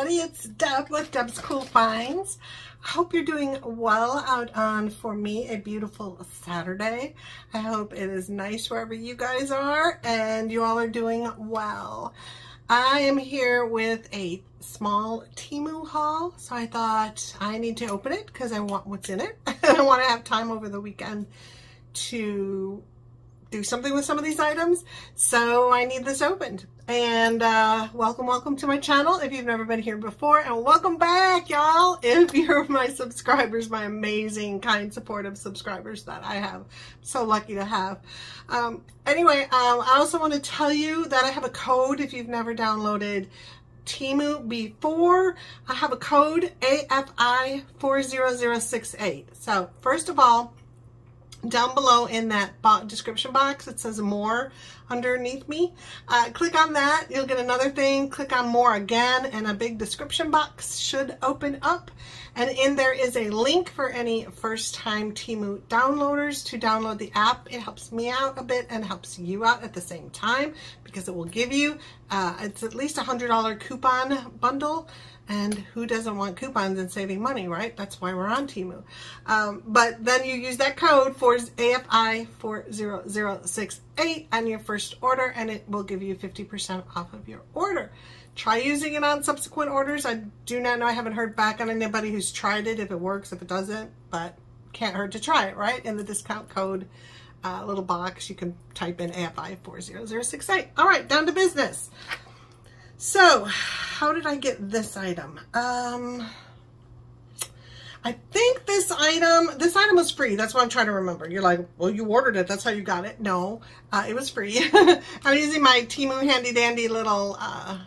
everybody. It's Deb with Deb's Cool Finds. I hope you're doing well out on, for me, a beautiful Saturday. I hope it is nice wherever you guys are and you all are doing well. I am here with a small Temu haul, so I thought I need to open it because I want what's in it. I want to have time over the weekend to do something with some of these items. So I need this opened. And uh, welcome, welcome to my channel if you've never been here before. And welcome back, y'all, if you're my subscribers, my amazing, kind, supportive subscribers that I have. So lucky to have. Um, anyway, um, I also want to tell you that I have a code if you've never downloaded Temu before. I have a code AFI40068. So first of all, down below in that description box it says more underneath me. Uh, click on that you'll get another thing. Click on more again and a big description box should open up. And in there is a link for any first time Temu downloaders to download the app. It helps me out a bit and helps you out at the same time because it will give you uh, it's at least a hundred dollar coupon bundle and who doesn't want coupons and saving money, right? That's why we're on Temu. Um, but then you use that code for AFI40068 on your first order and it will give you 50% off of your order. Try using it on subsequent orders. I do not know. I haven't heard back on anybody who's tried it, if it works, if it doesn't, but can't hurt to try it, right? In the discount code uh, little box, you can type in AFI40068. All right, down to business. So, how did I get this item? Um, I think this item, this item was free. That's what I'm trying to remember. You're like, well, you ordered it. That's how you got it. No, uh, it was free. I'm using my Temu handy dandy little, uh,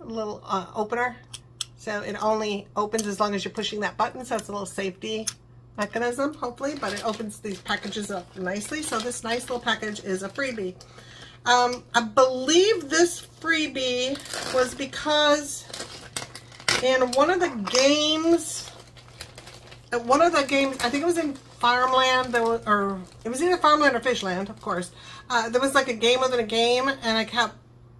little uh, opener. So it only opens as long as you're pushing that button. So it's a little safety mechanism, hopefully, but it opens these packages up nicely. So this nice little package is a freebie. Um, I believe this freebie was because in one of the games, one of the games, I think it was in Farmland, there was, or it was either Farmland or Fishland, of course. Uh, there was like a game within a game, and I kept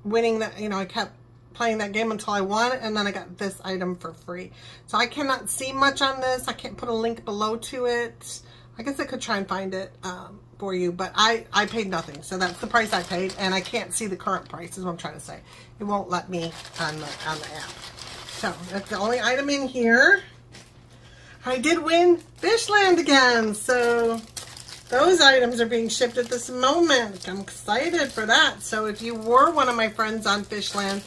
winning that, you know, I kept playing that game until I won, and then I got this item for free. So I cannot see much on this. I can't put a link below to it. I guess I could try and find it. Um, for you, but I, I paid nothing. So that's the price I paid, and I can't see the current price is what I'm trying to say. It won't let me on the, on the app. So that's the only item in here. I did win Fishland again, so those items are being shipped at this moment. I'm excited for that. So if you were one of my friends on Fishland,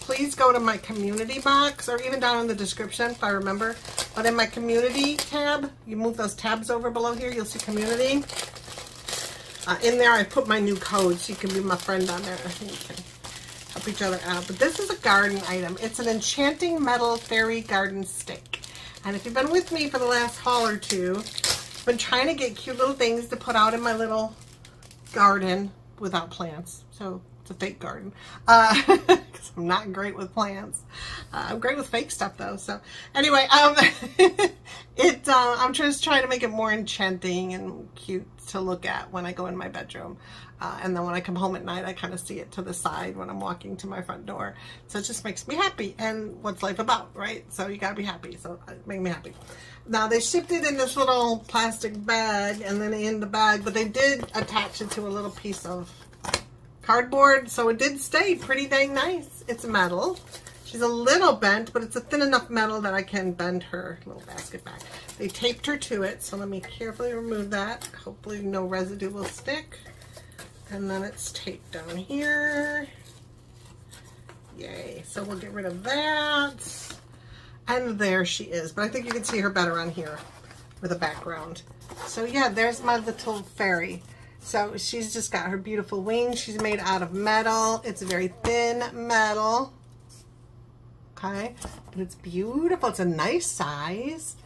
please go to my community box or even down in the description if I remember. But in my community tab, you move those tabs over below here, you'll see community. Uh, in there, I put my new code so you can be my friend on there. Help each other out. But this is a garden item. It's an enchanting metal fairy garden stake. And if you've been with me for the last haul or two, I've been trying to get cute little things to put out in my little garden without plants. So it's a fake garden. Uh, I'm not great with plants. Uh, I'm great with fake stuff though. So anyway, um, it uh, I'm just trying to make it more enchanting and cute to look at when I go in my bedroom. Uh, and then when I come home at night, I kind of see it to the side when I'm walking to my front door. So it just makes me happy. And what's life about, right? So you got to be happy. So it make me happy. Now they shipped it in this little plastic bag and then in the bag, but they did attach it to a little piece of cardboard. So it did stay pretty dang nice. It's metal. She's a little bent, but it's a thin enough metal that I can bend her little basket back. They taped her to it, so let me carefully remove that. Hopefully no residue will stick. And then it's taped down here. Yay. So we'll get rid of that. And there she is. But I think you can see her better on here with a background. So yeah, there's my little fairy. So she's just got her beautiful wings. She's made out of metal. It's a very thin metal okay? But it's beautiful. It's a nice size.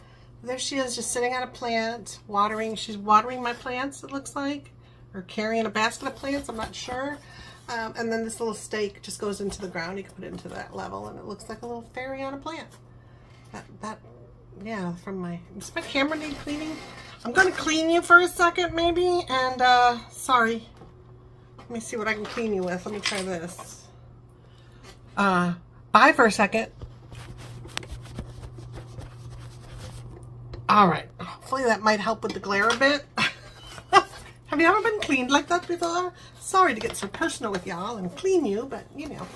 There she is just sitting on a plant, watering. She's watering my plants, it looks like, or carrying a basket of plants, I'm not sure. Um, and then this little stake just goes into the ground. You can put it into that level, and it looks like a little fairy on a plant. That, that yeah, from my, does my camera need cleaning? I'm going to clean you for a second, maybe, and, uh, sorry. Let me see what I can clean you with. Let me try this. Uh, Bye for a second. Alright, hopefully that might help with the glare a bit. Have you ever been cleaned like that before? Sorry to get so personal with y'all and clean you, but you know,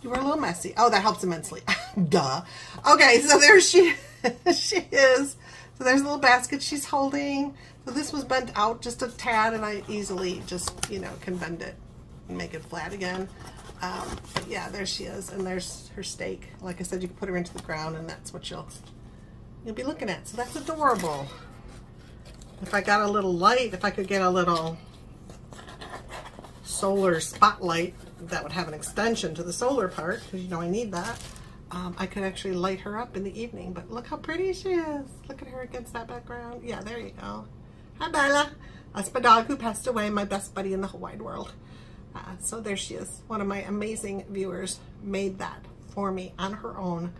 you were a little messy. Oh, that helps immensely. Duh. Okay, so there she, she is. So there's a the little basket she's holding. So this was bent out just a tad, and I easily just, you know, can bend it and make it flat again. Um, yeah, there she is. And there's her stake. Like I said, you can put her into the ground and that's what you'll, you'll be looking at. So that's adorable. If I got a little light, if I could get a little solar spotlight that would have an extension to the solar part, because you know I need that, um, I could actually light her up in the evening. But look how pretty she is. Look at her against that background. Yeah, there you go. Hi, Bella. That's my dog who passed away, my best buddy in the whole wide world. Uh, so there she is. One of my amazing viewers made that for me on her own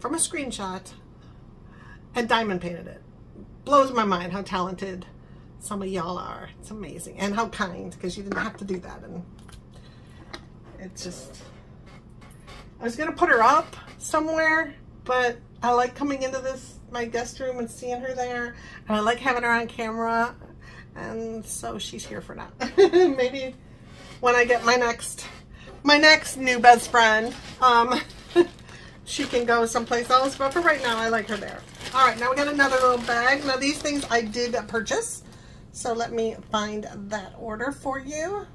from a screenshot and diamond painted it. Blows my mind how talented some of y'all are. It's amazing. And how kind, because you didn't have to do that. And it's just, I was going to put her up somewhere, but I like coming into this, my guest room and seeing her there. And I like having her on camera. And so she's here for now. Maybe when I get my next, my next new best friend, um, she can go someplace else. But for right now, I like her there. All right, now we got another little bag. Now these things I did purchase. So let me find that order for you.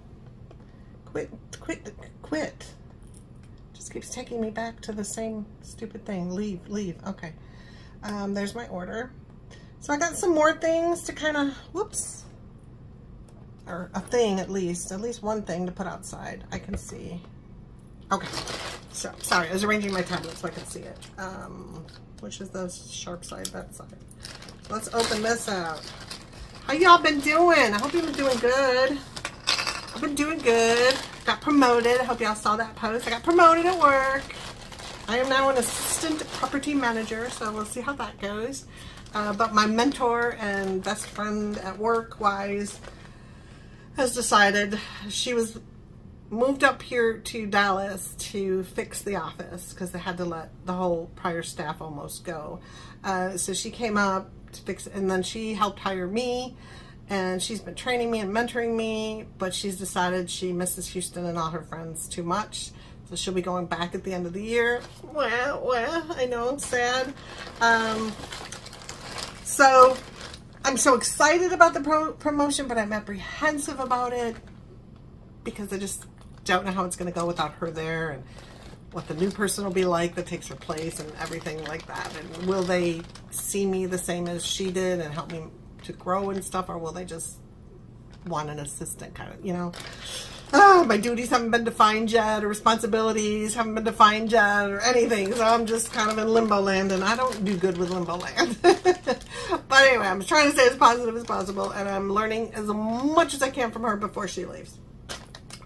Quit, quit, quit. Just keeps taking me back to the same stupid thing. Leave, leave. Okay. Um, there's my order. So I got some more things to kind of, whoops, or a thing at least, at least one thing to put outside. I can see. Okay. So, sorry, I was arranging my tablet so I could see it. Um, which is the sharp side, that side. Let's open this out. How y'all been doing? I hope you've been doing good. I've been doing good. Got promoted. I hope y'all saw that post. I got promoted at work. I am now an assistant property manager, so we'll see how that goes. Uh, but my mentor and best friend at work-wise has decided she was moved up here to Dallas to fix the office because they had to let the whole prior staff almost go. Uh, so she came up to fix it and then she helped hire me and she's been training me and mentoring me, but she's decided she misses Houston and all her friends too much. So she'll be going back at the end of the year. Well, well, I know, I'm sad. Um, so I'm so excited about the pro promotion, but I'm apprehensive about it because I just don't know how it's going to go without her there and what the new person will be like that takes her place and everything like that. And will they see me the same as she did and help me to grow and stuff, or will they just want an assistant kind of, you know? Oh, my duties haven't been defined yet, or responsibilities haven't been defined yet, or anything. So I'm just kind of in limbo land, and I don't do good with limbo land. but anyway, I'm trying to stay as positive as possible, and I'm learning as much as I can from her before she leaves.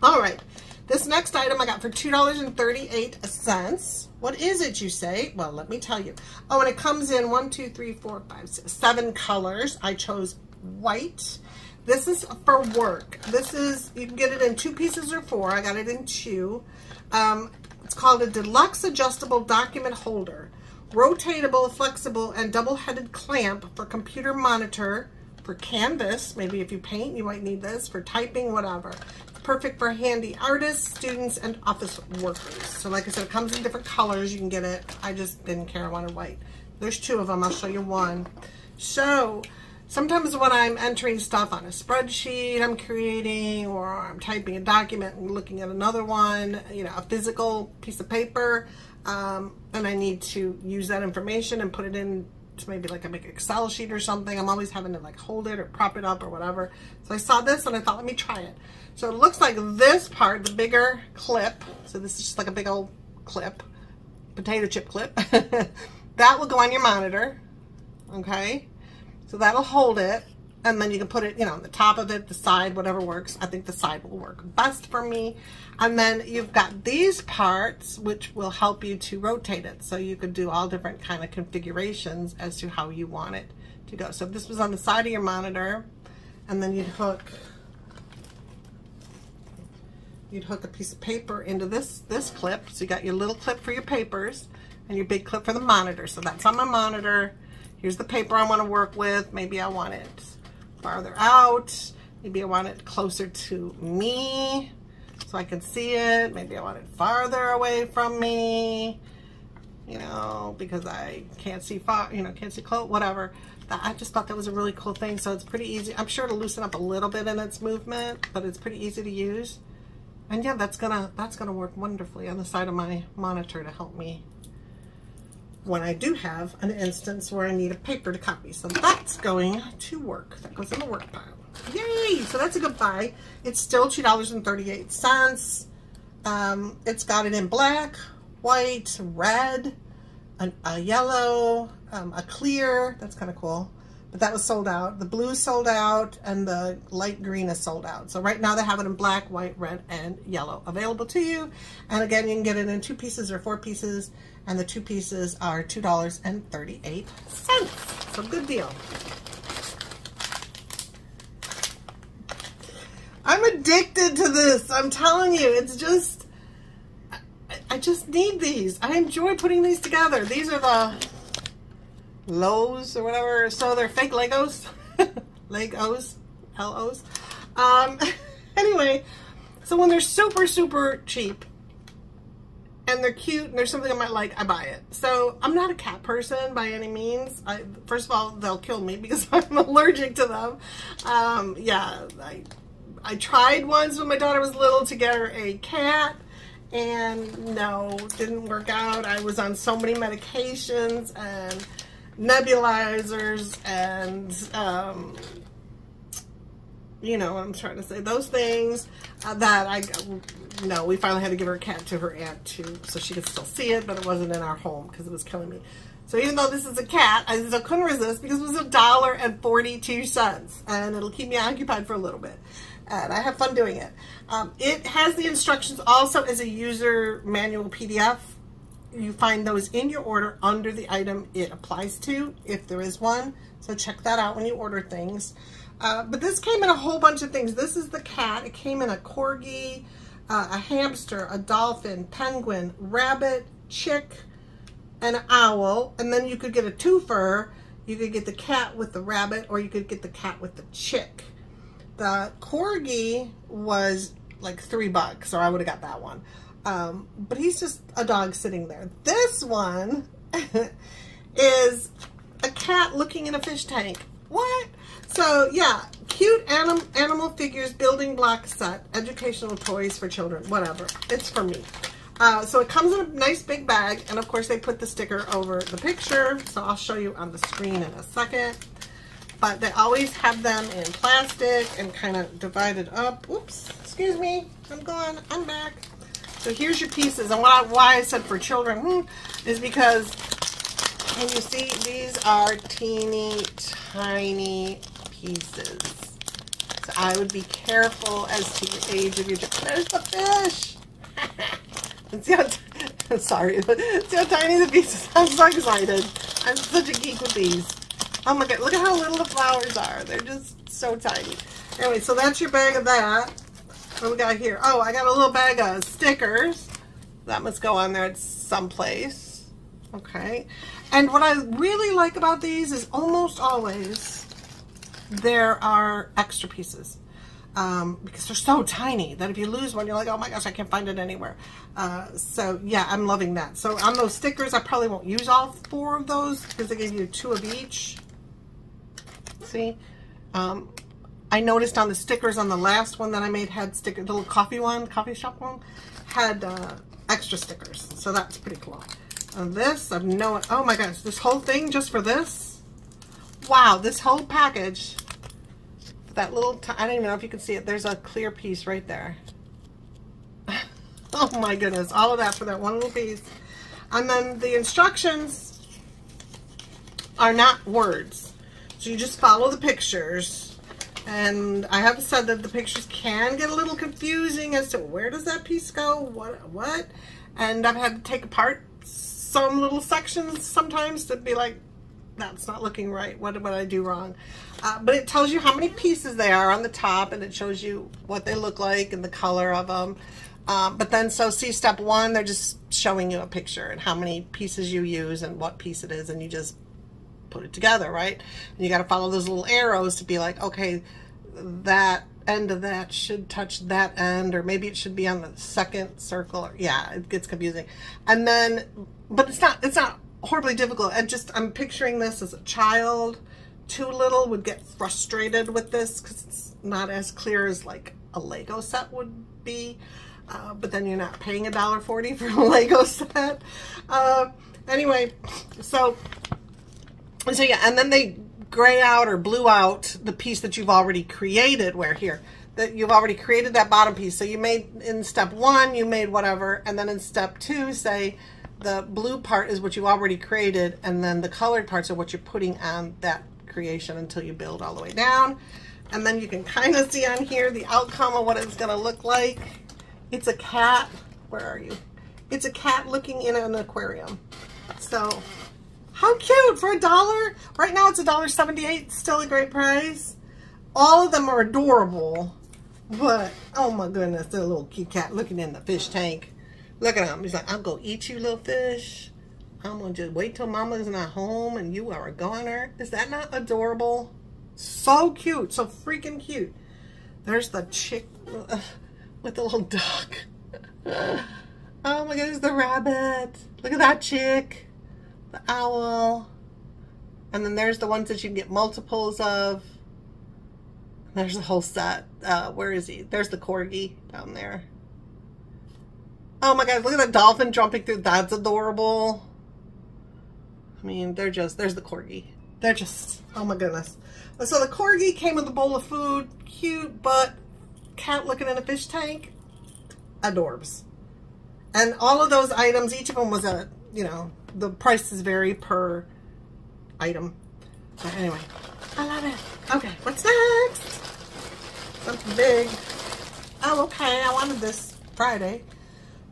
All right. This next item I got for $2.38. What is it, you say? Well, let me tell you. Oh, and it comes in one, two, three, four, five, six, seven colors. I chose white. This is for work. This is, you can get it in two pieces or four. I got it in two. Um, it's called a deluxe adjustable document holder. Rotatable, flexible, and double-headed clamp for computer monitor, for canvas, maybe if you paint, you might need this, for typing, whatever perfect for handy artists, students, and office workers. So like I said, it comes in different colors. You can get it. I just didn't care. I wanted white. There's two of them. I'll show you one. So sometimes when I'm entering stuff on a spreadsheet I'm creating or I'm typing a document and looking at another one, you know, a physical piece of paper, um, and I need to use that information and put it in to maybe like a big Excel sheet or something. I'm always having to like hold it or prop it up or whatever. So I saw this and I thought, let me try it. So it looks like this part, the bigger clip, so this is just like a big old clip, potato chip clip, that will go on your monitor, okay? So that'll hold it, and then you can put it, you know, on the top of it, the side, whatever works. I think the side will work best for me. And then you've got these parts, which will help you to rotate it. So you could do all different kind of configurations as to how you want it to go. So if this was on the side of your monitor, and then you'd hook you'd hook a piece of paper into this, this clip. So you got your little clip for your papers and your big clip for the monitor. So that's on my monitor. Here's the paper I want to work with. Maybe I want it farther out. Maybe I want it closer to me so I can see it. Maybe I want it farther away from me, you know, because I can't see far, you know, can't see close, whatever. I just thought that was a really cool thing. So it's pretty easy. I'm sure to loosen up a little bit in its movement, but it's pretty easy to use. And yeah, that's gonna that's gonna work wonderfully on the side of my monitor to help me when I do have an instance where I need a paper to copy. So that's going to work. That goes in the work pile. Yay! So that's a good buy. It's still $2.38. Um, it's got it in black, white, red, an, a yellow, um, a clear. That's kind of cool. But that was sold out. The blue sold out and the light green is sold out. So right now they have it in black, white, red, and yellow available to you. And again, you can get it in two pieces or four pieces. And the two pieces are $2.38. So good deal. I'm addicted to this. I'm telling you, it's just, I, I just need these. I enjoy putting these together. These are the Lowe's or whatever. So they're fake Legos. Legos. L-O's. Um, anyway, so when they're super, super cheap and they're cute and there's something I might like, I buy it. So I'm not a cat person by any means. I, first of all, they'll kill me because I'm allergic to them. Um, yeah, I I tried once when my daughter was little to get her a cat and no, didn't work out. I was on so many medications and nebulizers and, um, you know what I'm trying to say, those things uh, that I, no, we finally had to give her a cat to her aunt too, so she could still see it, but it wasn't in our home because it was killing me. So even though this is a cat, I still couldn't resist because it was a dollar and 42 cents and it'll keep me occupied for a little bit and I have fun doing it. Um, it has the instructions also as a user manual PDF. You find those in your order under the item it applies to, if there is one. So check that out when you order things. Uh, but this came in a whole bunch of things. This is the cat. It came in a corgi, uh, a hamster, a dolphin, penguin, rabbit, chick, an owl. And then you could get a twofer. You could get the cat with the rabbit, or you could get the cat with the chick. The Corgi was like three bucks, so I would have got that one. Um, but he's just a dog sitting there. This one is a cat looking in a fish tank. What? So yeah, cute anim animal figures, building block set, educational toys for children, whatever. It's for me. Uh, so it comes in a nice big bag, and of course they put the sticker over the picture, so I'll show you on the screen in a second but they always have them in plastic and kind of divided up. Oops, excuse me, I'm gone, I'm back. So here's your pieces, and why, why I said for children hmm, is because, and you see, these are teeny tiny pieces. So I would be careful as to the age of your child. There's the fish! see how, sorry, see how tiny the pieces, I'm so excited. I'm such a geek with these. Oh my god, look at how little the flowers are. They're just so tiny. Anyway, so that's your bag of that. What we got here? Oh, I got a little bag of stickers. That must go on there someplace. Okay. And what I really like about these is almost always there are extra pieces. Um, because they're so tiny that if you lose one, you're like, oh my gosh, I can't find it anywhere. Uh, so yeah, I'm loving that. So on those stickers, I probably won't use all four of those because they gave you two of each see. Um, I noticed on the stickers on the last one that I made had sticker, the little coffee one, coffee shop one, had uh, extra stickers. So that's pretty cool. And this, I've no, oh my gosh, this whole thing just for this? Wow, this whole package, that little, I don't even know if you can see it. There's a clear piece right there. oh my goodness, all of that for that one little piece. And then the instructions are not words. So you just follow the pictures. And I have said that the pictures can get a little confusing as to where does that piece go, what, what? And I've had to take apart some little sections sometimes to be like, that's not looking right. What did I do wrong? Uh, but it tells you how many pieces they are on the top and it shows you what they look like and the color of them. Um, but then, so see step one, they're just showing you a picture and how many pieces you use and what piece it is. And you just put it together, right? And you got to follow those little arrows to be like, okay, that end of that should touch that end, or maybe it should be on the second circle. Yeah, it gets confusing. And then, but it's not, it's not horribly difficult. And just, I'm picturing this as a child. Too little would get frustrated with this because it's not as clear as like a Lego set would be. Uh, but then you're not paying a dollar forty for a Lego set. Uh, anyway, so so yeah, and then they gray out or blue out the piece that you've already created. Where here that you've already created that bottom piece. So you made in step one, you made whatever, and then in step two, say the blue part is what you already created, and then the colored parts are what you're putting on that creation until you build all the way down. And then you can kind of see on here the outcome of what it's going to look like. It's a cat. Where are you? It's a cat looking in an aquarium. So, how cute for a dollar. Right now it's a dollar seventy-eight. Still a great price. All of them are adorable. But, oh my goodness, they're a little cute cat looking in the fish tank. Look at him. He's like, I'm going to eat you, little fish. I'm going to just wait till mama's not home and you are a goner. Is that not adorable? So cute. So freaking cute. There's the chick with the little duck. oh my goodness, the rabbit. Look at that chick. The owl. And then there's the ones that you can get multiples of. There's the whole set. Uh, where is he? There's the corgi down there. Oh my god, look at that dolphin jumping through. That's adorable. I mean, they're just, there's the corgi. They're just, oh my goodness. So the corgi came with a bowl of food, cute, but cat looking in a fish tank, adorbs. And all of those items, each of them was a, you know, the prices vary per item. But anyway, I love it. Okay, what's next? Something big. Oh, okay, I wanted this Friday,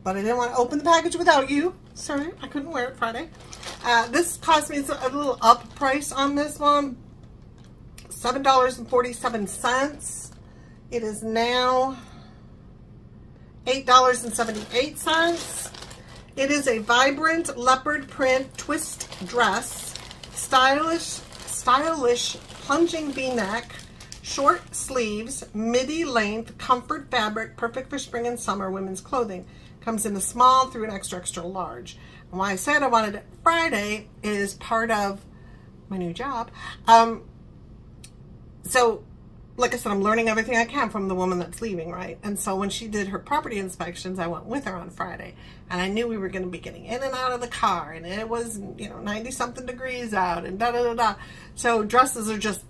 but I didn't want to open the package without you. Sorry, I couldn't wear it Friday. Uh, this cost me a little up price on this one. $7.47. It is now $8.78. It is a vibrant leopard print twist dress. Stylish, stylish plunging v-neck, short sleeves, midi length, comfort fabric, perfect for spring and summer women's clothing. Comes in a small through an extra, extra large. And why I said I wanted it Friday is part of my new job. Um, so, like I said, I'm learning everything I can from the woman that's leaving, right? And so when she did her property inspections, I went with her on Friday. And I knew we were going to be getting in and out of the car. And it was, you know, 90 something degrees out and da da da da. So dresses are just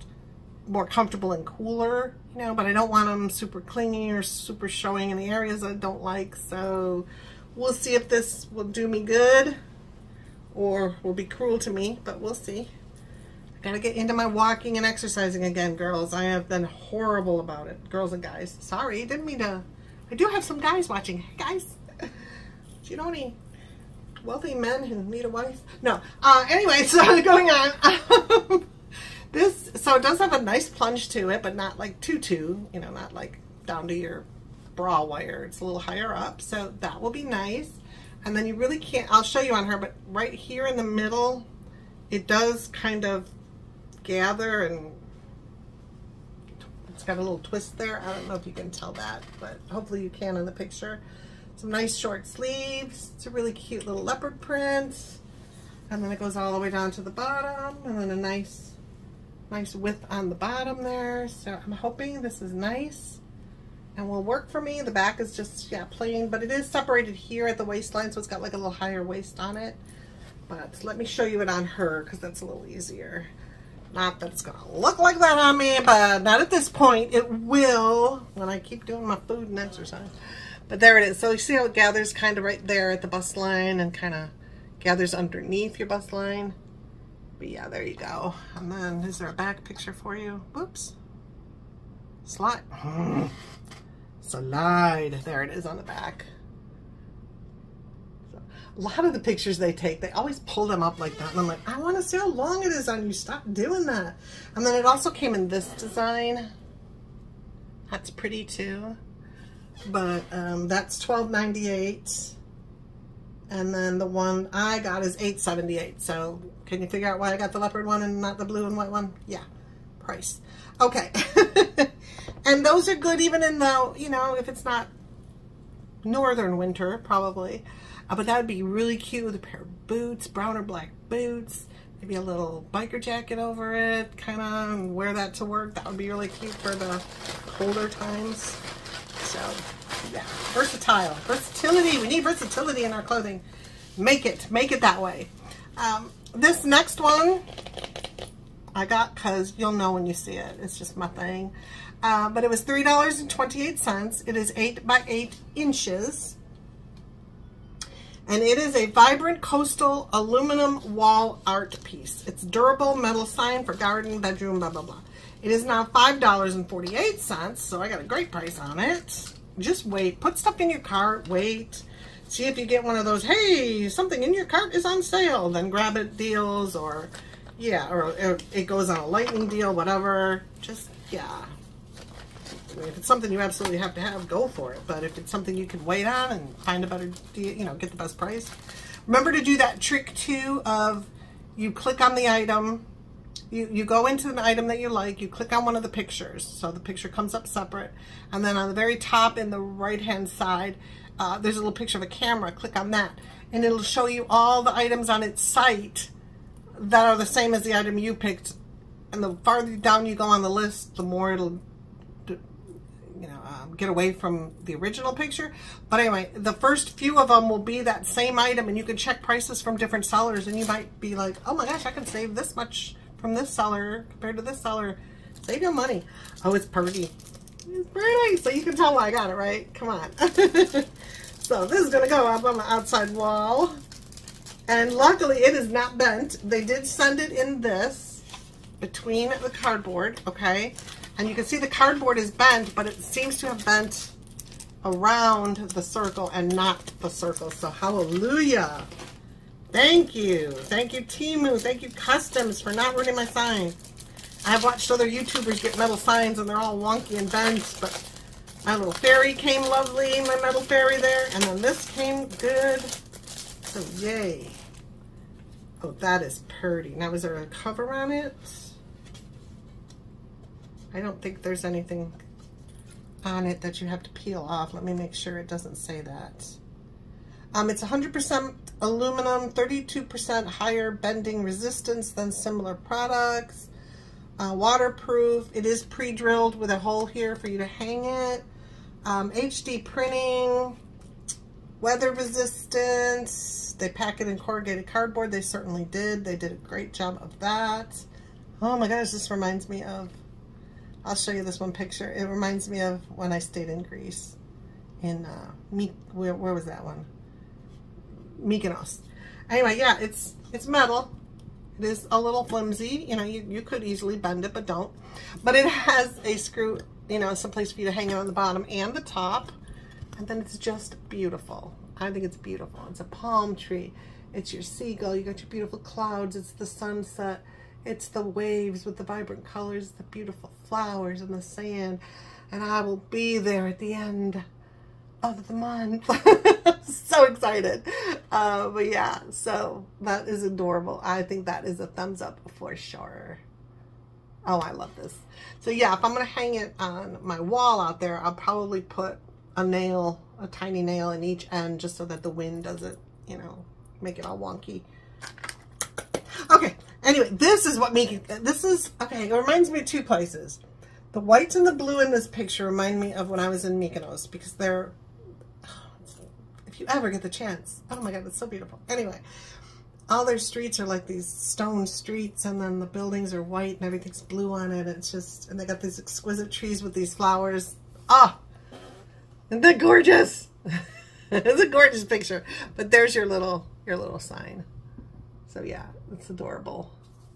more comfortable and cooler, you know, but I don't want them super clingy or super showing in the areas I don't like. So we'll see if this will do me good or will be cruel to me, but we'll see. I gotta get into my walking and exercising again, girls. I have been horrible about it. Girls and guys. Sorry, didn't mean to. I do have some guys watching. Guys. You know any wealthy men who need a wife? No. Uh, anyway, so going on. this, so it does have a nice plunge to it, but not like tutu, you know, not like down to your bra wire. It's a little higher up, so that will be nice. And then you really can't, I'll show you on her, but right here in the middle, it does kind of gather and it's got a little twist there. I don't know if you can tell that, but hopefully you can in the picture. Some nice short sleeves. It's a really cute little leopard print. And then it goes all the way down to the bottom and then a nice, nice width on the bottom there. So I'm hoping this is nice and will work for me. The back is just, yeah, plain, but it is separated here at the waistline, so it's got like a little higher waist on it. But let me show you it on her because that's a little easier. Not that it's going to look like that on me, but not at this point. It will when I keep doing my food and exercise. But there it is. So you see how it gathers kind of right there at the bust line and kind of gathers underneath your bust line. But yeah, there you go. And then is there a back picture for you? Whoops. Slide. Slide. There it is on the back. So, a lot of the pictures they take, they always pull them up like that. And I'm like, I want to see how long it is on you. Stop doing that. And then it also came in this design. That's pretty too. But um, that's $12.98. And then the one I got is 878. So can you figure out why I got the leopard one and not the blue and white one? Yeah, price. Okay. and those are good even in the, you know, if it's not northern winter, probably. Uh, but that would be really cute with a pair of boots, brown or black boots. Maybe a little biker jacket over it, kind of wear that to work. That would be really cute for the colder times. So, yeah, versatile. Versatility. We need versatility in our clothing. Make it. Make it that way. Um, this next one I got because you'll know when you see it. It's just my thing. Uh, but it was $3.28. It is 8 by 8 inches. And it is a vibrant coastal aluminum wall art piece. It's durable metal sign for garden, bedroom, blah, blah, blah. It is now $5.48, so I got a great price on it. Just wait. Put stuff in your cart. Wait. See if you get one of those, hey, something in your cart is on sale. Then grab it deals or, yeah, or it goes on a lightning deal, whatever. Just, yeah. I mean, if it's something you absolutely have to have, go for it. But if it's something you can wait on and find a better deal, you know, get the best price. Remember to do that trick too of you click on the item, you, you go into an item that you like, you click on one of the pictures. So the picture comes up separate. And then on the very top in the right-hand side, uh, there's a little picture of a camera. Click on that. And it'll show you all the items on its site that are the same as the item you picked. And the farther down you go on the list, the more it'll you know, um, get away from the original picture. But anyway, the first few of them will be that same item and you can check prices from different sellers and you might be like, oh my gosh, I can save this much from this seller compared to this seller. Save your money. Oh, it's pretty. It's pretty. So you can tell why I got it, right? Come on. so this is going to go up on the outside wall. And luckily it is not bent. They did send it in this between the cardboard, okay? And you can see the cardboard is bent, but it seems to have bent around the circle and not the circle. So hallelujah. Thank you. Thank you, Temu. Thank you, Customs, for not ruining my sign. I've watched other YouTubers get metal signs and they're all wonky and bent, but my little fairy came lovely, my metal fairy there, and then this came good. So yay. Oh, that is pretty. Now, is there a cover on it? I don't think there's anything on it that you have to peel off. Let me make sure it doesn't say that. Um, it's 100% aluminum, 32% higher bending resistance than similar products. Uh, waterproof. It is pre-drilled with a hole here for you to hang it. Um, HD printing, weather resistance. They pack it in corrugated cardboard. They certainly did. They did a great job of that. Oh my gosh, this reminds me of I'll show you this one picture. It reminds me of when I stayed in Greece. In, uh, Me where, where was that one? Mykonos. Anyway, yeah, it's it's metal. It is a little flimsy. You know, you, you could easily bend it, but don't. But it has a screw, you know, someplace for you to hang it on the bottom and the top. And then it's just beautiful. I think it's beautiful. It's a palm tree. It's your seagull. You got your beautiful clouds. It's the sunset. It's the waves with the vibrant colors, the beautiful flowers and the sand. And I will be there at the end of the month. so excited. Uh, but yeah, so that is adorable. I think that is a thumbs up for sure. Oh, I love this. So yeah, if I'm going to hang it on my wall out there, I'll probably put a nail, a tiny nail in each end just so that the wind doesn't, you know, make it all wonky. Okay, Anyway, this is what making, this is, okay, it reminds me of two places. The whites and the blue in this picture remind me of when I was in Mykonos because they're, you ever get the chance, oh my God, it's so beautiful. Anyway, all their streets are like these stone streets and then the buildings are white and everything's blue on it. It's just, and they got these exquisite trees with these flowers. Ah, isn't that gorgeous? it's a gorgeous picture, but there's your little, your little sign. So yeah, it's adorable.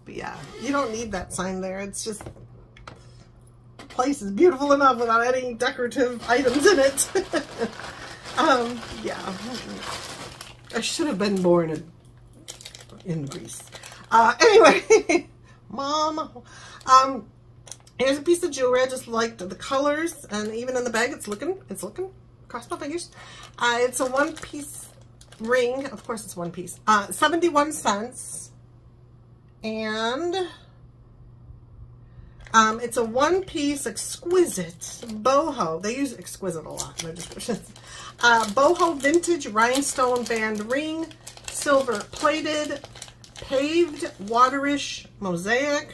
But yeah, you don't need that sign there. It's just, the place is beautiful enough without any decorative items in it. um, yeah. I should have been born in, in Greece. Uh, anyway, mom, um, here's a piece of jewelry. I just liked the colors and even in the bag, it's looking, it's looking, cross my fingers. Uh, it's a one piece ring. Of course, it's one piece. Uh, 71 cents. And um, it's a one-piece exquisite boho. They use exquisite a lot in their descriptions. Uh, boho vintage rhinestone band ring, silver plated, paved waterish mosaic,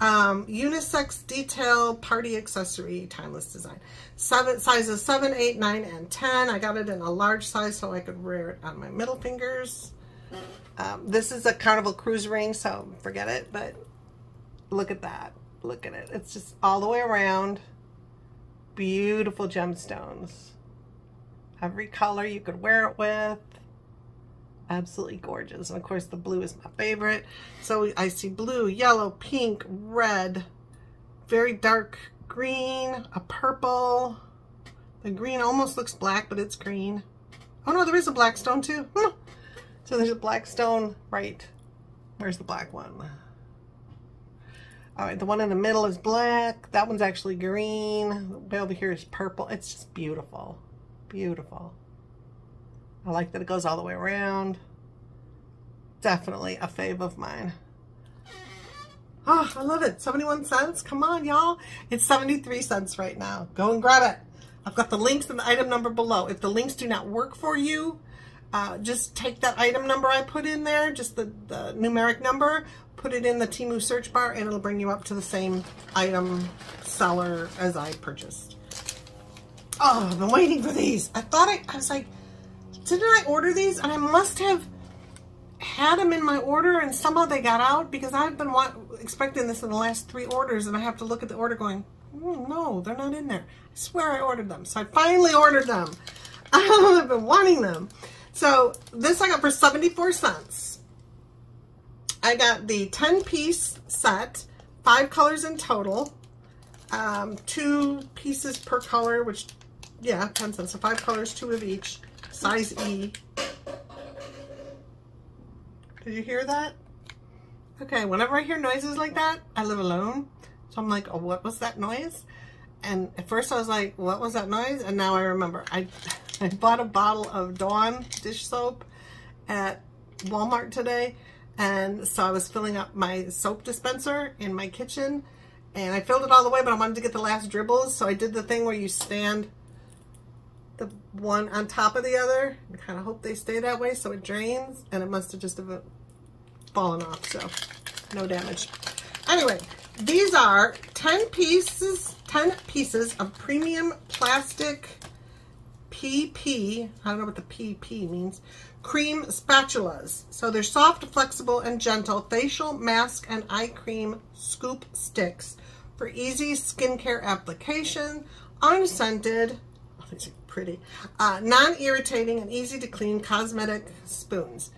um, unisex detail party accessory timeless design. Seven sizes seven, eight, nine, and ten. I got it in a large size so I could wear it on my middle fingers. Um, this is a Carnival Cruise ring, so forget it. But look at that. Look at it. It's just all the way around. Beautiful gemstones. Every color you could wear it with. Absolutely gorgeous. And of course the blue is my favorite. So I see blue, yellow, pink, red, very dark green, a purple. The green almost looks black, but it's green. Oh no, there is a black stone too. Hmm. So there's a black stone right. Where's the black one? All right, the one in the middle is black. That one's actually green. The way over here is purple. It's just beautiful. Beautiful. I like that it goes all the way around. Definitely a fave of mine. Oh, I love it. 71 cents. Come on, y'all. It's 73 cents right now. Go and grab it. I've got the links and the item number below. If the links do not work for you, uh, just take that item number I put in there, just the, the numeric number, put it in the Temu search bar, and it'll bring you up to the same item seller as I purchased. Oh, I've been waiting for these. I thought I, I was like, didn't I order these? And I must have had them in my order and somehow they got out because I've been expecting this in the last three orders and I have to look at the order going, oh, no, they're not in there. I swear I ordered them. So I finally ordered them. I've been wanting them. So this I got for 74 cents. I got the 10 piece set, five colors in total, um, two pieces per color, which, yeah, 10 cents. So five colors, two of each, size E. Did you hear that? Okay, whenever I hear noises like that, I live alone. So I'm like, oh, what was that noise? And at first I was like, what was that noise? And now I remember. I, I bought a bottle of Dawn dish soap at Walmart today. And so I was filling up my soap dispenser in my kitchen. And I filled it all the way, but I wanted to get the last dribbles. So I did the thing where you stand the one on top of the other. I kind of hope they stay that way so it drains. And it must have just fallen off, so no damage. Anyway, these are 10 pieces, 10 pieces of premium plastic PP, I don't know what the PP means, cream spatulas. So they're soft, flexible, and gentle facial mask and eye cream scoop sticks for easy skincare application, unscented, oh, pretty, uh, non-irritating and easy to clean cosmetic spoons.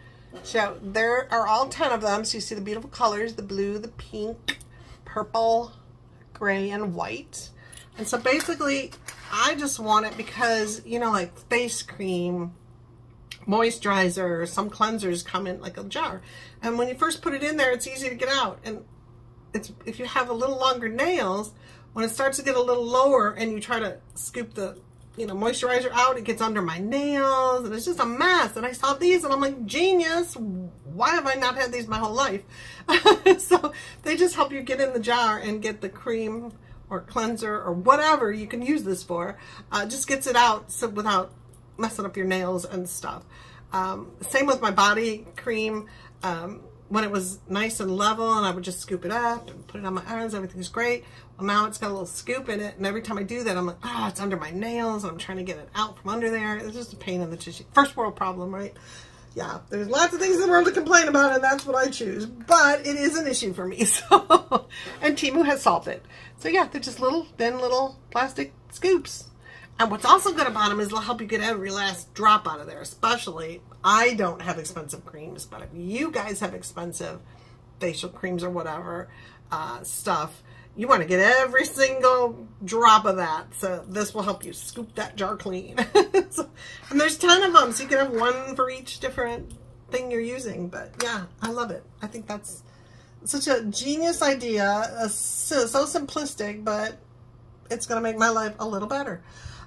So there are all 10 of them. So you see the beautiful colors, the blue, the pink, purple, gray, and white. And so basically, I just want it because, you know, like face cream, moisturizer, some cleansers come in like a jar. And when you first put it in there, it's easy to get out. And it's if you have a little longer nails, when it starts to get a little lower and you try to scoop the you know, moisturizer out. It gets under my nails and it's just a mess. And I saw these and I'm like, genius. Why have I not had these my whole life? so they just help you get in the jar and get the cream or cleanser or whatever you can use this for. Uh, just gets it out so without messing up your nails and stuff. Um, same with my body cream. Um, when it was nice and level and I would just scoop it up and put it on my arms, everything's great. Now it's got a little scoop in it, and every time I do that, I'm like, ah, oh, it's under my nails, I'm trying to get it out from under there. It's just a pain in the tissue. First world problem, right? Yeah, there's lots of things in the world to complain about, and that's what I choose. But it is an issue for me, so, and Temu has solved it. So yeah, they're just little, thin little plastic scoops. And what's also good about them is they'll help you get every last drop out of there, especially, I don't have expensive creams, but if you guys have expensive facial creams or whatever uh, stuff, you want to get every single drop of that. So this will help you scoop that jar clean. so, and there's 10 of them, so you can have one for each different thing you're using. But yeah, I love it. I think that's such a genius idea. Uh, so, so simplistic, but it's going to make my life a little better.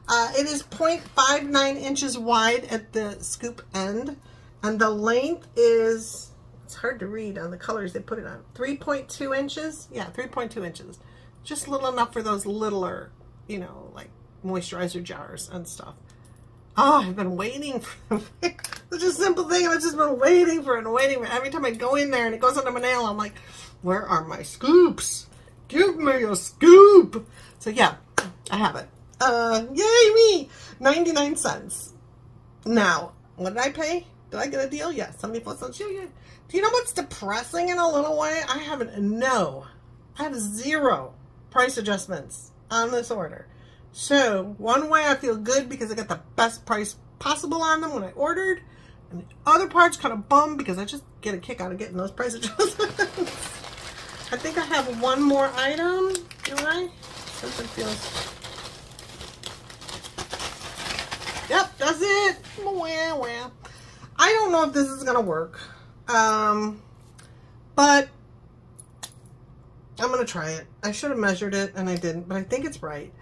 Uh, it is 0.59 inches wide at the scoop end. And the length is, it's hard to read on the colors they put it on, 3.2 inches. Yeah, 3.2 inches. Just little enough for those littler, you know, like moisturizer jars and stuff. Oh, I've been waiting for such a simple thing. I've just been waiting for it and waiting for it. Every time I go in there and it goes under my nail, I'm like, where are my scoops? Give me a scoop. So yeah, I have it. Uh, yay me! 99 cents. Now, what did I pay? Did I get a deal? Yes, 74 cents. Yeah, yeah. Do you know what's depressing in a little way? I haven't, no. I have zero price adjustments on this order. So, one way I feel good because I got the best price possible on them when I ordered. And the other part's kind of bummed because I just get a kick out of getting those price adjustments. I think I have one more item. Do I? Something feels Yep, that's it. Well, well. I don't know if this is going to work. Um, but I'm going to try it. I should have measured it and I didn't, but I think it's right.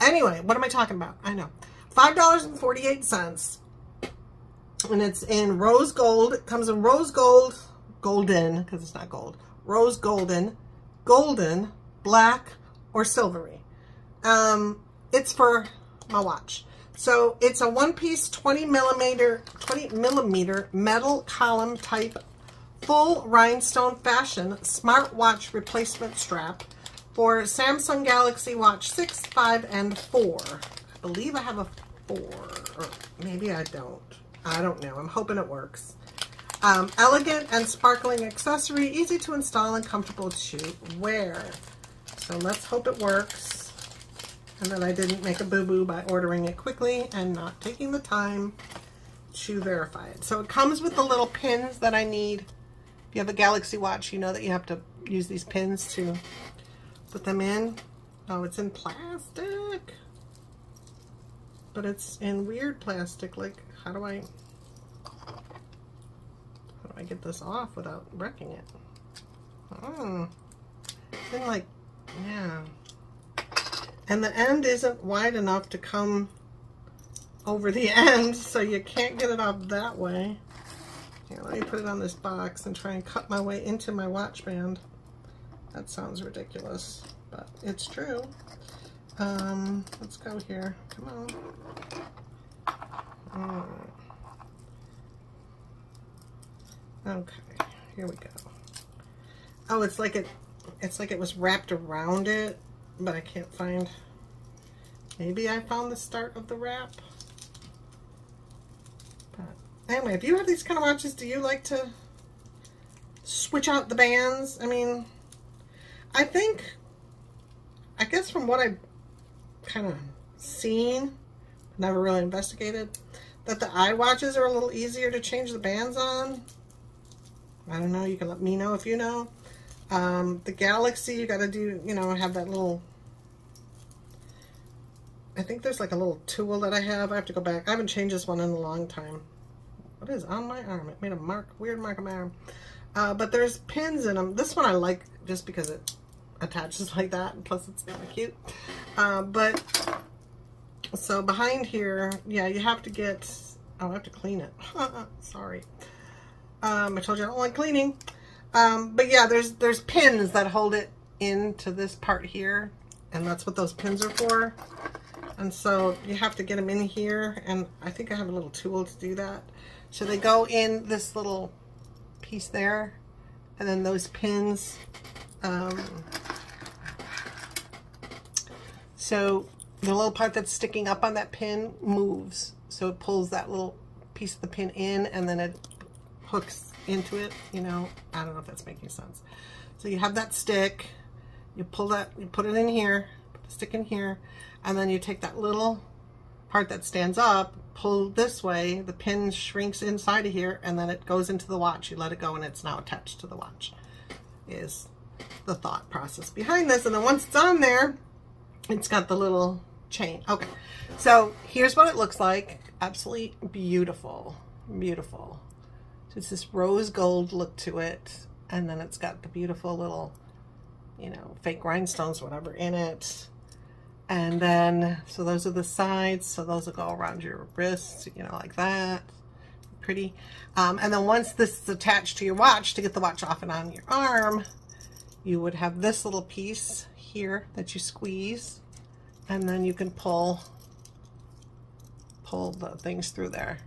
Anyway, what am I talking about? I know. $5.48. And it's in rose gold. It comes in rose gold, golden, because it's not gold. Rose golden, golden, black, or silvery. Um, it's for my watch. So it's a one-piece 20 millimeter, 20 millimeter metal column type full rhinestone fashion smartwatch replacement strap for Samsung Galaxy Watch 6, 5, and 4. I believe I have a 4, or maybe I don't. I don't know. I'm hoping it works. Um, elegant and sparkling accessory, easy to install and comfortable to wear. So let's hope it works and that I didn't make a boo-boo by ordering it quickly and not taking the time to verify it. So it comes with the little pins that I need. If you have a Galaxy Watch, you know that you have to use these pins to put them in. Oh, it's in plastic. But it's in weird plastic. Like, how do I... How do I get this off without wrecking it? Oh. It's in like... Yeah. And the end isn't wide enough to come over the end, so you can't get it off that way. Here, let me put it on this box and try and cut my way into my watch band. That sounds ridiculous, but it's true. Um, let's go here. Come on. Okay, here we go. Oh, it's like it it's like it was wrapped around it but I can't find, maybe I found the start of the wrap. But anyway, if you have these kind of watches, do you like to switch out the bands? I mean, I think, I guess from what I've kind of seen, never really investigated, that the iWatches are a little easier to change the bands on. I don't know, you can let me know if you know. Um, the Galaxy, you got to do, you know, have that little, I think there's like a little tool that I have. I have to go back. I haven't changed this one in a long time. What is on my arm? It made a mark, weird mark on my arm. Uh, but there's pins in them. This one I like just because it attaches like that. And plus it's kind of cute. Uh, but, so behind here, yeah, you have to get, oh, I have to clean it. Sorry. Um, I told you I don't like cleaning. Um, but yeah, there's there's pins that hold it into this part here, and that's what those pins are for. And so you have to get them in here, and I think I have a little tool to do that. So they go in this little piece there, and then those pins. Um, so the little part that's sticking up on that pin moves. So it pulls that little piece of the pin in, and then it hooks into it, you know, I don't know if that's making sense. So you have that stick, you pull that, you put it in here, put the stick in here, and then you take that little part that stands up, pull this way, the pin shrinks inside of here, and then it goes into the watch. You let it go and it's now attached to the watch, is the thought process behind this. And then once it's on there, it's got the little chain. Okay, so here's what it looks like. Absolutely beautiful, beautiful. It's this rose gold look to it. And then it's got the beautiful little, you know, fake rhinestones, whatever, in it. And then, so those are the sides. So those will go around your wrists, you know, like that. Pretty. Um, and then once this is attached to your watch, to get the watch off and on your arm, you would have this little piece here that you squeeze. And then you can pull, pull the things through there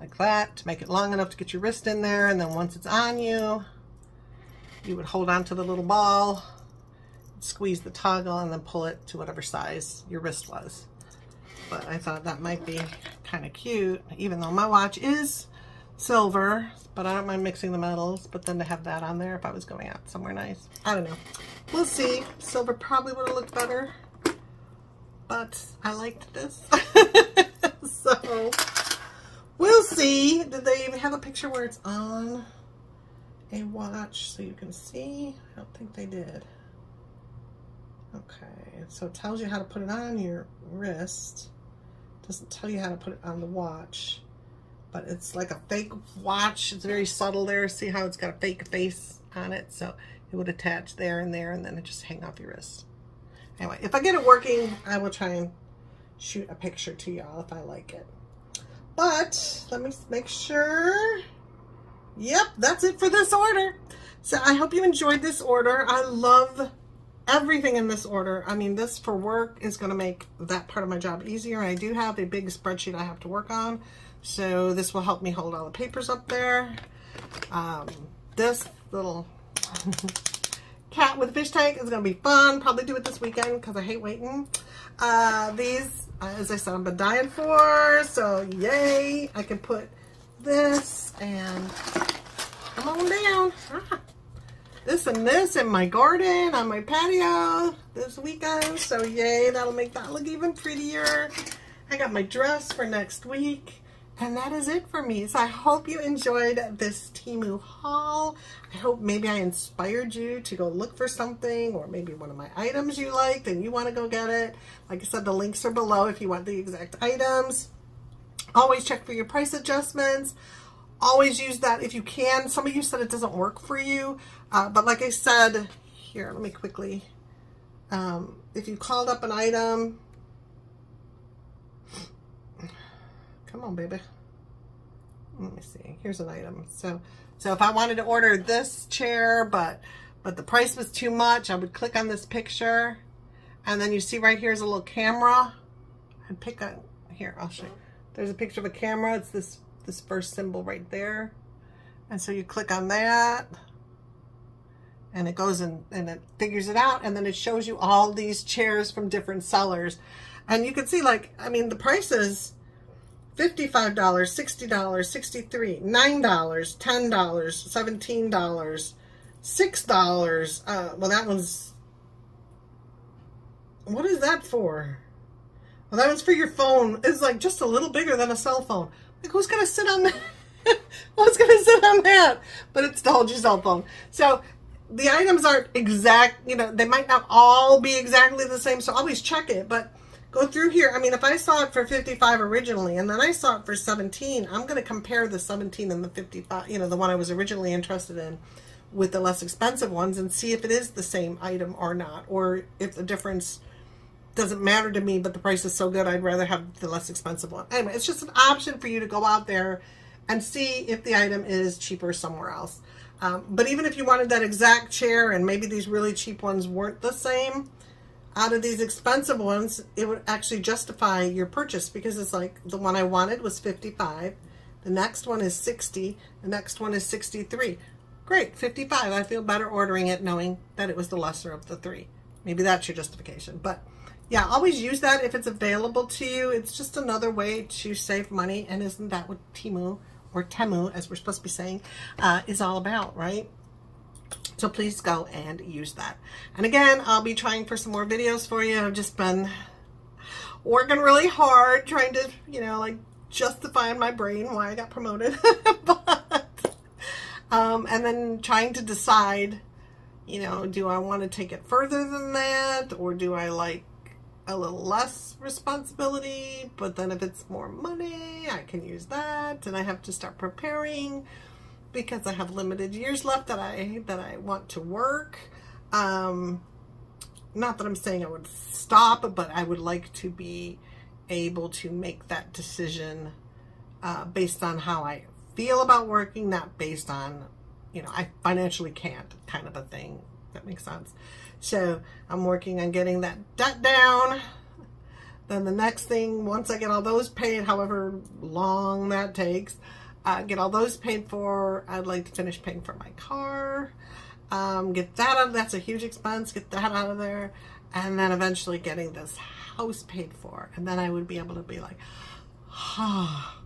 like that to make it long enough to get your wrist in there. And then once it's on you, you would hold on to the little ball squeeze the toggle and then pull it to whatever size your wrist was. But I thought that might be kind of cute, even though my watch is silver, but I don't mind mixing the metals, but then to have that on there if I was going out somewhere nice. I don't know. We'll see. Silver probably would have looked better, but I liked this. so we'll see. Did they even have a picture where it's on a watch so you can see? I don't think they did. Okay, so it tells you how to put it on your wrist. Doesn't tell you how to put it on the watch, but it's like a fake watch. It's very subtle there. See how it's got a fake face on it? So it would attach there and there, and then it just hang off your wrist. Anyway, if I get it working, I will try and shoot a picture to y'all if I like it. But let me make sure. Yep, that's it for this order. So I hope you enjoyed this order. I love everything in this order. I mean, this for work is going to make that part of my job easier. I do have a big spreadsheet I have to work on. So this will help me hold all the papers up there. Um, this little cat with fish tank is going to be fun. Probably do it this weekend because I hate waiting. Uh, these, uh, as I said, I've been dying for. So yay. I can put this and come on down. Ah this and this in my garden on my patio this weekend. So yay, that'll make that look even prettier. I got my dress for next week. And that is it for me. So I hope you enjoyed this Temu haul. I hope maybe I inspired you to go look for something or maybe one of my items you liked and you want to go get it. Like I said, the links are below if you want the exact items. Always check for your price adjustments always use that if you can. Some of you said it doesn't work for you, uh, but like I said, here, let me quickly, um, if you called up an item, come on, baby. Let me see, here's an item. So, so if I wanted to order this chair, but, but the price was too much, I would click on this picture, and then you see right here is a little camera, and pick a, here, I'll show you. There's a picture of a camera. It's this this first symbol right there. And so you click on that and it goes and, and it figures it out. And then it shows you all these chairs from different sellers. And you can see like, I mean, the prices, $55, $60, $63, $9, $10, $17, $6. Uh, well, that one's, what is that for? Well, that one's for your phone. It's like just a little bigger than a cell phone. Like, who's to sit on that? who's to sit on that? But it's the your cell phone. So the items aren't exact, you know, they might not all be exactly the same. So always check it. But go through here. I mean, if I saw it for 55 originally and then I saw it for 17, I'm going to compare the 17 and the 55, you know, the one I was originally interested in with the less expensive ones and see if it is the same item or not, or if the difference doesn't matter to me, but the price is so good, I'd rather have the less expensive one. Anyway, it's just an option for you to go out there and see if the item is cheaper somewhere else. Um, but even if you wanted that exact chair and maybe these really cheap ones weren't the same, out of these expensive ones, it would actually justify your purchase because it's like the one I wanted was 55. The next one is 60. The next one is 63. Great, 55. I feel better ordering it knowing that it was the lesser of the three. Maybe that's your justification. But yeah, always use that if it's available to you. It's just another way to save money. And isn't that what Temu or Temu, as we're supposed to be saying, uh, is all about, right? So please go and use that. And again, I'll be trying for some more videos for you. I've just been working really hard trying to, you know, like justify in my brain why I got promoted. but, um, and then trying to decide, you know, do I want to take it further than that? Or do I like a little less responsibility, but then if it's more money, I can use that. And I have to start preparing because I have limited years left that I that I want to work. Um, not that I'm saying I would stop, but I would like to be able to make that decision uh, based on how I feel about working, not based on, you know, I financially can't kind of a thing. That makes sense. So I'm working on getting that debt down. Then the next thing, once I get all those paid, however long that takes, uh, get all those paid for, I'd like to finish paying for my car. Um, get that out, that's a huge expense, get that out of there. And then eventually getting this house paid for. And then I would be able to be like, ah,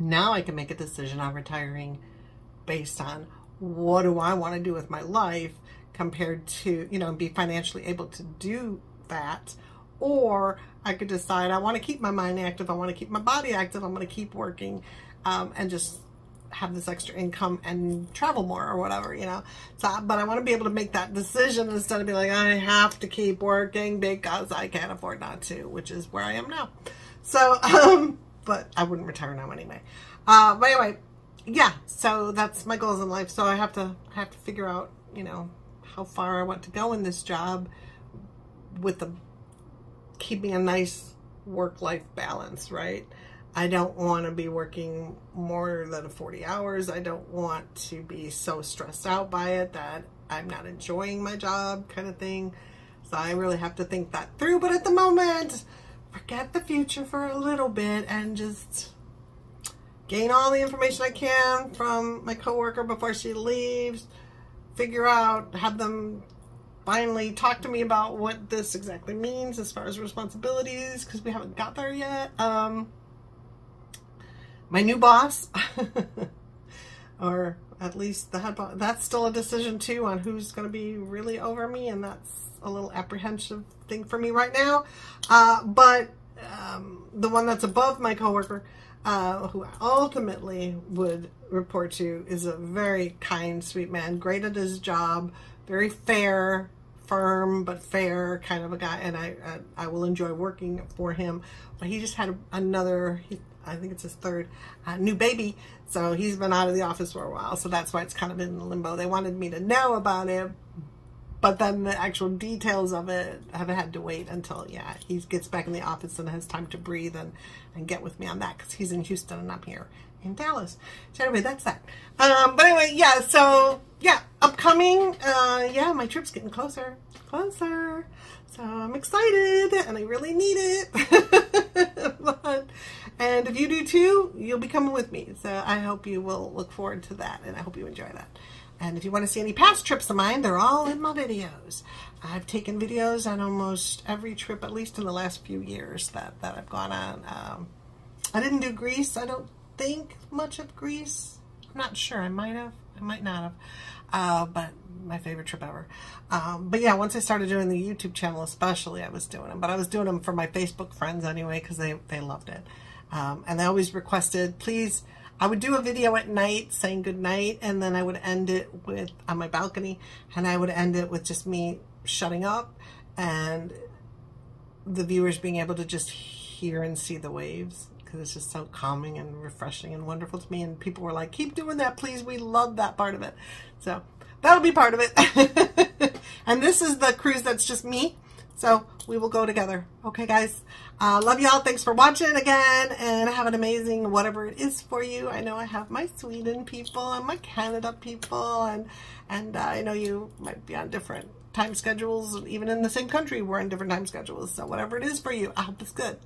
now I can make a decision on retiring based on what do I want to do with my life compared to, you know, be financially able to do that. Or I could decide I want to keep my mind active, I want to keep my body active, I'm going to keep working um, and just have this extra income and travel more or whatever, you know. So, but I want to be able to make that decision instead of be like, I have to keep working because I can't afford not to, which is where I am now. So, um, but I wouldn't retire now anyway. Uh, but anyway, yeah, so that's my goals in life. So I have to, I have to figure out, you know, how far I want to go in this job with the keeping a nice work-life balance, right? I don't want to be working more than 40 hours. I don't want to be so stressed out by it that I'm not enjoying my job kind of thing. So I really have to think that through. But at the moment, forget the future for a little bit and just gain all the information I can from my coworker before she leaves. Figure out, have them finally talk to me about what this exactly means as far as responsibilities because we haven't got there yet. Um, my new boss, or at least the head boss, that's still a decision too on who's going to be really over me, and that's a little apprehensive thing for me right now. Uh, but um, the one that's above my coworker, uh, who ultimately would report to, is a very kind, sweet man, great at his job, very fair, firm but fair kind of a guy, and I I, I will enjoy working for him. But he just had another. He, I think it's his third uh, new baby. So he's been out of the office for a while. So that's why it's kind of in limbo. They wanted me to know about it, but then the actual details of it have had to wait until, yeah, he gets back in the office and has time to breathe and, and get with me on that because he's in Houston and I'm here in Dallas. So anyway, that's that. Um, but anyway, yeah, so yeah, upcoming, uh, yeah, my trip's getting closer, closer. So I'm excited and I really need it. but, and if you do too, you'll be coming with me. So I hope you will look forward to that and I hope you enjoy that. And if you want to see any past trips of mine, they're all in my videos. I've taken videos on almost every trip, at least in the last few years that, that I've gone on. Um, I didn't do Greece. I don't think much of Greece. I'm not sure. I might have. I might not have. Uh, but my favorite trip ever. Um, but yeah, once I started doing the YouTube channel especially, I was doing them. But I was doing them for my Facebook friends anyway because they, they loved it. Um, and they always requested, please, I would do a video at night saying good night and then I would end it with, on my balcony, and I would end it with just me shutting up and the viewers being able to just hear and see the waves because it's just so calming and refreshing and wonderful to me. And people were like, keep doing that, please. We love that part of it. So that'll be part of it. and this is the cruise that's just me. So we will go together. Okay, guys. Uh, love y'all. Thanks for watching again. And have an amazing whatever it is for you. I know I have my Sweden people and my Canada people. And, and uh, I know you might be on different time schedules, even in the same country, we're in different time schedules. So whatever it is for you, I hope it's good.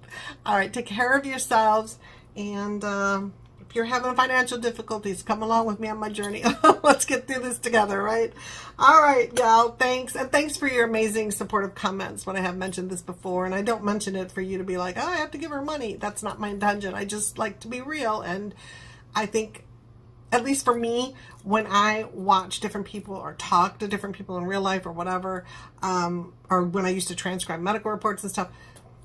All right, take care of yourselves. And um, you're having financial difficulties, come along with me on my journey. Let's get through this together, right? All right, y'all. Thanks. And thanks for your amazing supportive comments when I have mentioned this before. And I don't mention it for you to be like, oh, I have to give her money. That's not my intention. I just like to be real. And I think at least for me, when I watch different people or talk to different people in real life or whatever, um, or when I used to transcribe medical reports and stuff,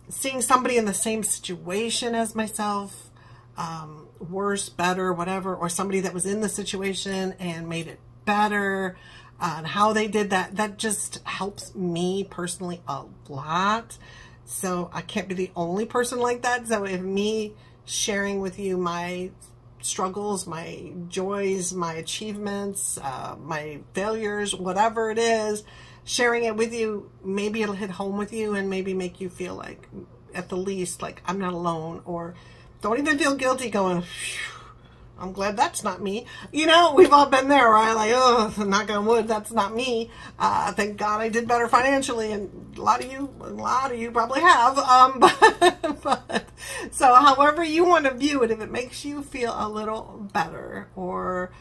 seeing somebody in the same situation as myself, um, worse, better, whatever, or somebody that was in the situation and made it better, and how they did that, that just helps me personally a lot. So I can't be the only person like that. So if me sharing with you my struggles, my joys, my achievements, uh, my failures, whatever it is, sharing it with you, maybe it'll hit home with you and maybe make you feel like, at the least, like I'm not alone or don't even feel guilty going, I'm glad that's not me. You know, we've all been there, right? Like, oh, knock on wood, that's not me. Uh, thank God I did better financially, and a lot of you, a lot of you probably have. Um, but, but, so however you want to view it, if it makes you feel a little better or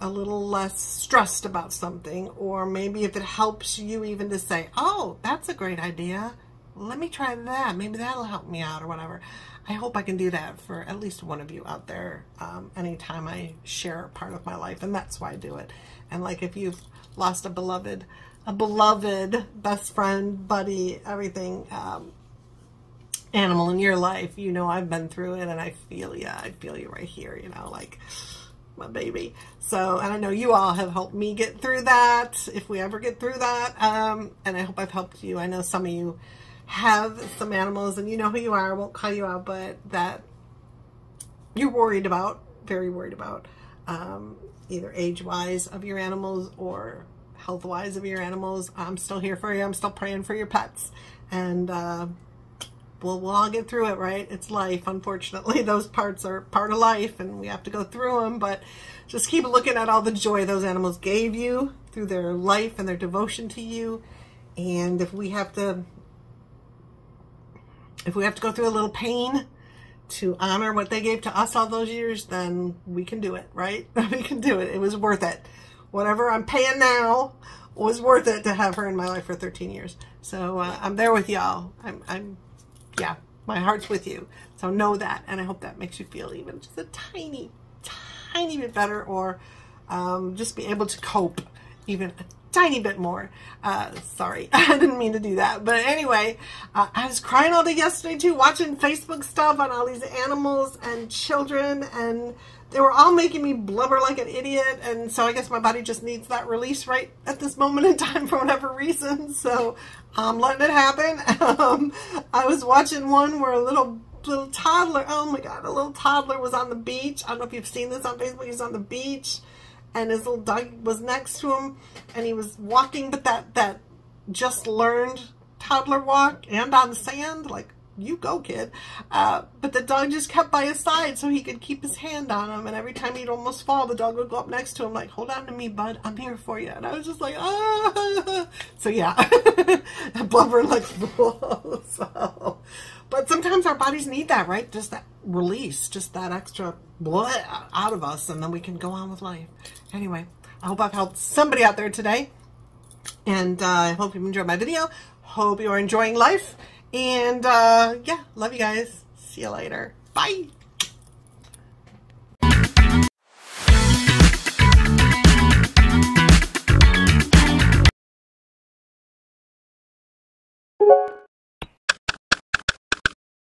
a little less stressed about something, or maybe if it helps you even to say, oh, that's a great idea. Let me try that. Maybe that'll help me out or whatever. I hope I can do that for at least one of you out there um, anytime I share a part of my life, and that's why I do it. And like if you've lost a beloved, a beloved best friend, buddy, everything, um, animal in your life, you know I've been through it, and I feel you. I feel you right here. You know, like my baby. So, and I know you all have helped me get through that, if we ever get through that. Um, and I hope I've helped you. I know some of you have some animals and you know who you are, I won't call you out, but that you're worried about, very worried about, um, either age-wise of your animals or health-wise of your animals. I'm still here for you. I'm still praying for your pets. And uh, we'll, we'll all get through it, right? It's life. Unfortunately, those parts are part of life and we have to go through them. But just keep looking at all the joy those animals gave you through their life and their devotion to you. And if we have to if we have to go through a little pain to honor what they gave to us all those years, then we can do it, right? we can do it. It was worth it. Whatever I'm paying now was worth it to have her in my life for 13 years. So uh, I'm there with y'all. I'm, I'm, yeah, my heart's with you. So know that, and I hope that makes you feel even just a tiny, tiny bit better, or um, just be able to cope even a tiny bit more. Uh, sorry, I didn't mean to do that. But anyway, uh, I was crying all day yesterday too, watching Facebook stuff on all these animals and children, and they were all making me blubber like an idiot. And so I guess my body just needs that release right at this moment in time for whatever reason. So I'm letting it happen. Um, I was watching one where a little little toddler, oh my God, a little toddler was on the beach. I don't know if you've seen this on Facebook. He's on the beach and his little dog was next to him and he was walking but that that just learned toddler walk and on sand like you go kid. Uh, but the dog just kept by his side so he could keep his hand on him and every time he'd almost fall the dog would go up next to him like hold on to me bud i'm here for you. And i was just like ah. So yeah. Blubbering like so but sometimes our bodies need that, right? Just that release, just that extra blood out of us, and then we can go on with life. Anyway, I hope I've helped somebody out there today. And uh, I hope you enjoyed my video. Hope you are enjoying life. And uh, yeah, love you guys. See you later. Bye.